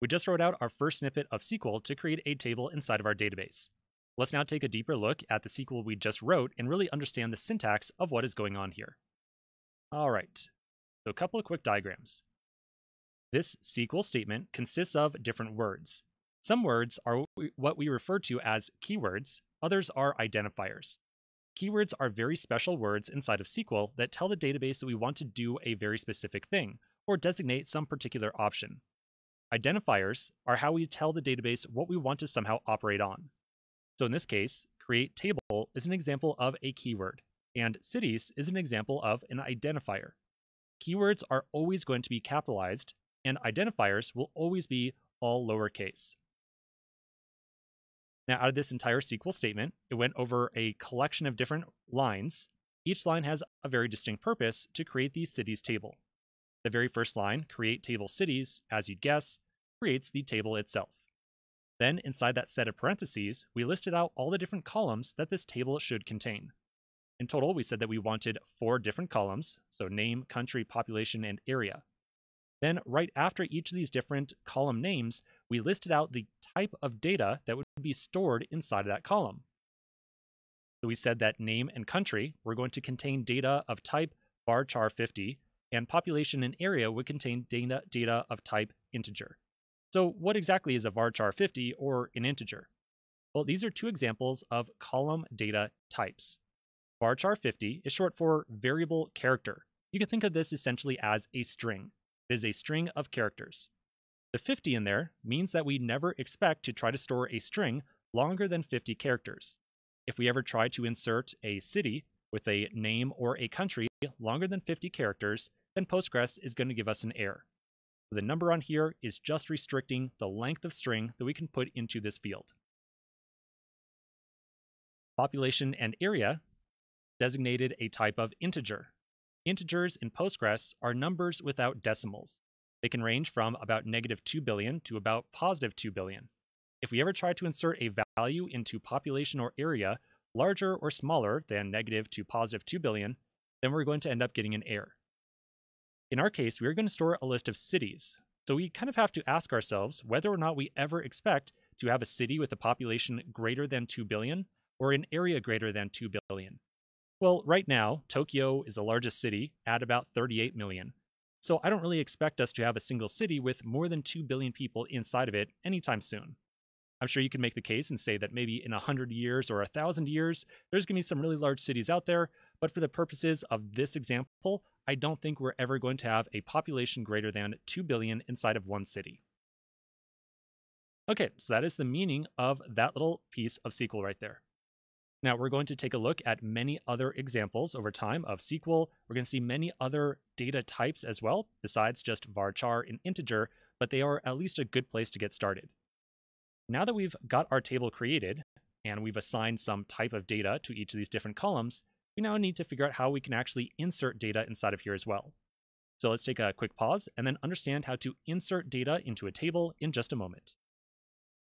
We just wrote out our first snippet of SQL to create a table inside of our database. Let's now take a deeper look at the SQL we just wrote and really understand the syntax of what is going on here. All right, so a couple of quick diagrams. This SQL statement consists of different words. Some words are what we refer to as keywords, others are identifiers. Keywords are very special words inside of SQL that tell the database that we want to do a very specific thing, or designate some particular option. Identifiers are how we tell the database what we want to somehow operate on. So in this case, create table is an example of a keyword, and cities is an example of an identifier. Keywords are always going to be capitalized, and identifiers will always be all lowercase. Now, out of this entire SQL statement, it went over a collection of different lines. Each line has a very distinct purpose to create the cities table. The very first line, create table cities, as you'd guess, creates the table itself. Then, inside that set of parentheses, we listed out all the different columns that this table should contain. In total, we said that we wanted four different columns, so name, country, population, and area. Then, right after each of these different column names, we listed out the type of data that would be stored inside of that column. So we said that name and country were going to contain data of type varchar 50, and population and area would contain data, data of type integer. So what exactly is a varchar 50 or an integer? Well, these are two examples of column data types. Varchar 50 is short for variable character. You can think of this essentially as a string. It is a string of characters. The 50 in there means that we never expect to try to store a string longer than 50 characters. If we ever try to insert a city with a name or a country longer than 50 characters, then Postgres is going to give us an error. The number on here is just restricting the length of string that we can put into this field. Population and area designated a type of integer. Integers in Postgres are numbers without decimals. They can range from about negative 2 billion to about positive 2 billion. If we ever try to insert a value into population or area larger or smaller than negative to positive 2 billion, then we're going to end up getting an error. In our case, we are going to store a list of cities. So we kind of have to ask ourselves whether or not we ever expect to have a city with a population greater than 2 billion or an area greater than 2 billion. Well, right now, Tokyo is the largest city at about 38 million. So I don't really expect us to have a single city with more than 2 billion people inside of it anytime soon. I'm sure you can make the case and say that maybe in 100 years or 1,000 years, there's going to be some really large cities out there, but for the purposes of this example, I don't think we're ever going to have a population greater than 2 billion inside of one city. Okay, so that is the meaning of that little piece of SQL right there. Now we're going to take a look at many other examples over time of SQL. We're going to see many other data types as well, besides just varchar and integer, but they are at least a good place to get started. Now that we've got our table created and we've assigned some type of data to each of these different columns, we now need to figure out how we can actually insert data inside of here as well. So let's take a quick pause and then understand how to insert data into a table in just a moment.